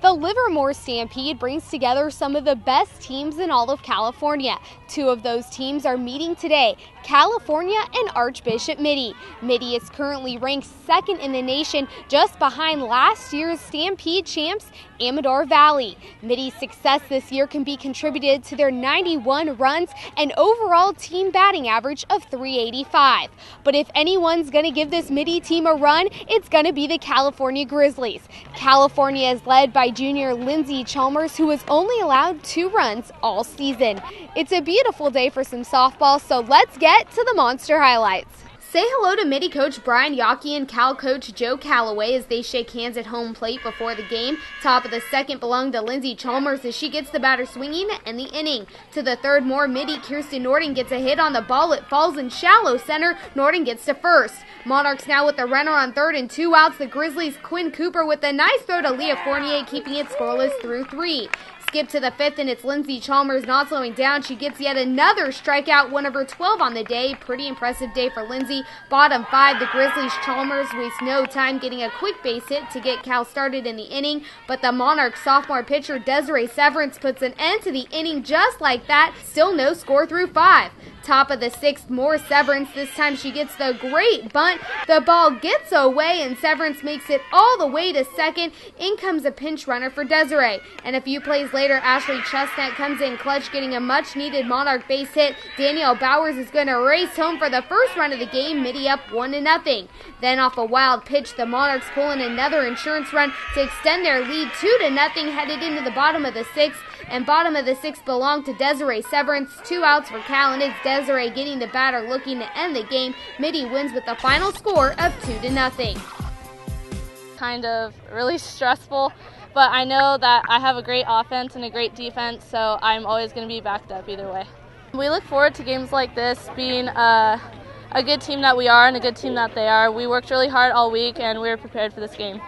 The Livermore Stampede brings together some of the best teams in all of California. Two of those teams are meeting today California and Archbishop Mitty. Mitty is currently ranked second in the nation, just behind last year's Stampede champs, Amador Valley. Mitty's success this year can be contributed to their 91 runs and overall team batting average of 385. But if anyone's going to give this Mitty team a run, it's going to be the California Grizzlies. California is led by junior Lindsay Chalmers, who was only allowed two runs all season. It's a beautiful day for some softball, so let's get to the monster highlights. Say hello to Mitty coach Brian Yocke and Cal coach Joe Callaway as they shake hands at home plate before the game. Top of the second belonged to Lindsay Chalmers as she gets the batter swinging and the inning. To the third, more Mitty Kierstin Nordin gets a hit on the ball. It falls in shallow center. Norden gets to first. Monarchs now with the runner on third and two outs. The Grizzlies Kwyn Cooper with a nice throw to Leah Fournier, keeping it scoreless through three. Skip to the fifth, and it's Lindsay Chalmers not slowing down. She gets yet another strikeout, one of her 12 on the day. Pretty impressive day for Lindsay. Bottom five, the Grizzlies Chalmers waste no time getting a quick base hit to get Cal started in the inning, but the Monarch sophomore pitcher Desiree Severance puts an end to the inning just like that. Still no score through five. Top of the sixth, more Severance. This time she gets the great bunt. The ball gets away, and Severance makes it all the way to second. In comes a pinch runner for Desiree. And a few plays later, Ashley Chestnut comes in clutch, getting a much needed Monarch base hit. Danielle Bowers is going to race home for the first run of the game, Mitty up 1 to nothing. Then off a wild pitch, the Monarchs pull in another insurance run to extend their lead 2 to nothing, headed into the bottom of the sixth. And bottom of the sixth belonged to Desiree Severance. Two outs for Cal, and it's Desiree getting the batter looking to end the game. Mitty wins with a final score of 2 to nothing. Kind of really stressful, but I know that I have a great offense and a great defense, so I'm always going to be backed up either way. We look forward to games like this being a, a good team that we are and a good team that they are. We worked really hard all week and we are prepared for this game.